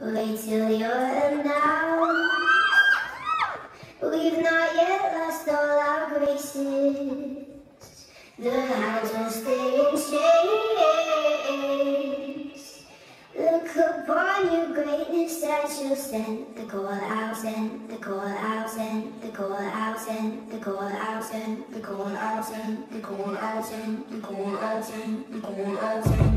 Wait till you're announced. We've not yet lost all our graces. The hounds will stay in chains. Look upon your greatness as you'll send. The call out send, the call out send, the call out send, the call out send, the call out send, the call out send, the call out send, the call out send, the call out